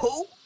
Who?